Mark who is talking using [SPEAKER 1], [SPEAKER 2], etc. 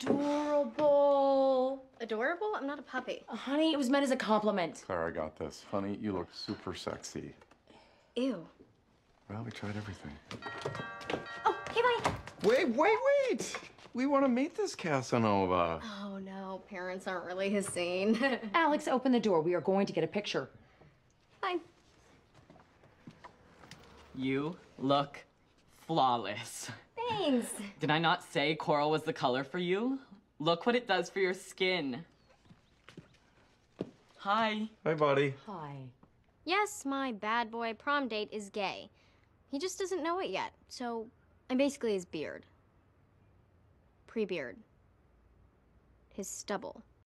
[SPEAKER 1] adorable.
[SPEAKER 2] Adorable? I'm not a puppy.
[SPEAKER 1] Uh, honey, it was meant as a compliment.
[SPEAKER 3] Claire, I got this. Honey, you look super sexy.
[SPEAKER 2] Ew.
[SPEAKER 3] Well, we tried everything.
[SPEAKER 2] Oh, hey, buddy.
[SPEAKER 3] Wait, wait, wait! We want to meet this Casanova.
[SPEAKER 2] Oh no, parents aren't really his scene.
[SPEAKER 1] Alex, open the door. We are going to get a picture.
[SPEAKER 2] Fine.
[SPEAKER 4] You look flawless.
[SPEAKER 2] Thanks.
[SPEAKER 4] Did I not say coral was the color for you? Look what it does for your skin. Hi.
[SPEAKER 3] Hi, buddy.
[SPEAKER 1] Hi.
[SPEAKER 2] Yes, my bad boy prom date is gay. He just doesn't know it yet, so I'm basically his beard. Pre beard. His stubble.